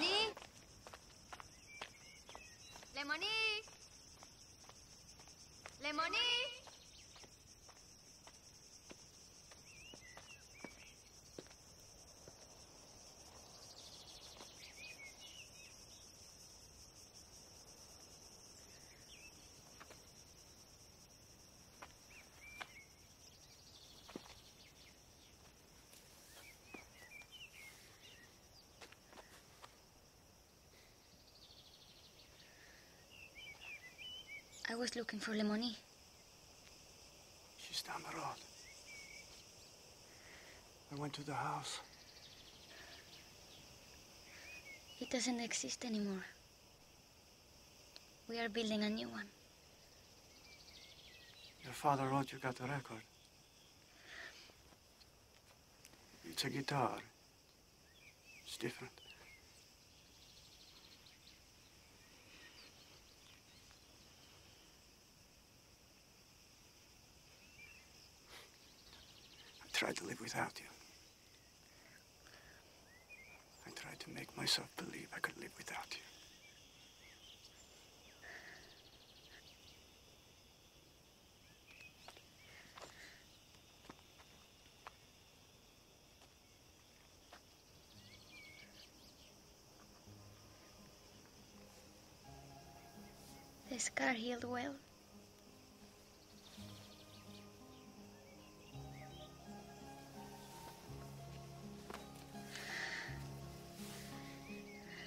Lemoni? Lemoni? Lemoni? Was looking for Lemoni. She's down the road. I went to the house. It doesn't exist anymore. We are building a new one. Your father wrote you got the record. It's a guitar. It's different. Tried to live without you. I tried to make myself believe I could live without you. The scar healed well.